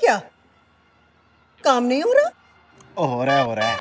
क्या? काम नहीं हो रहा? हो रहा है हो रहा है।